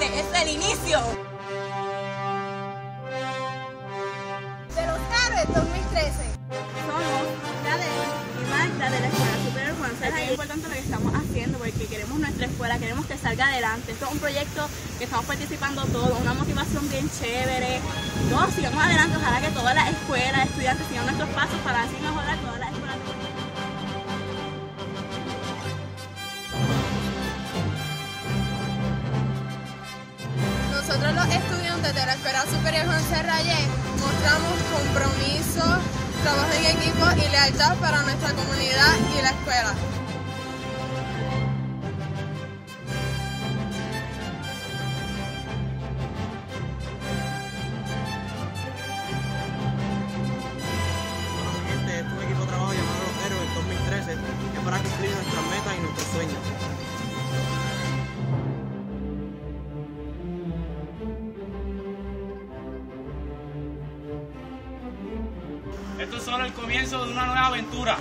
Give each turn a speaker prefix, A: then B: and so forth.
A: este es el inicio.
B: De los Héroes 2013.
A: Somos Cadel y de la Escuela Superior Juan. Es importante lo que estamos haciendo porque queremos nuestra escuela, queremos que salga adelante. Esto es un proyecto que estamos participando todos, una motivación bien chévere. Todos sigamos adelante, ojalá que todas las escuelas, estudiantes sigan nuestros pasos para así mejorar todas
B: los estudiantes de la Escuela Superior Juan Serrayé mostramos compromiso, trabajo en equipo y lealtad para nuestra comunidad y la escuela.
C: Esto es solo el comienzo de una nueva aventura.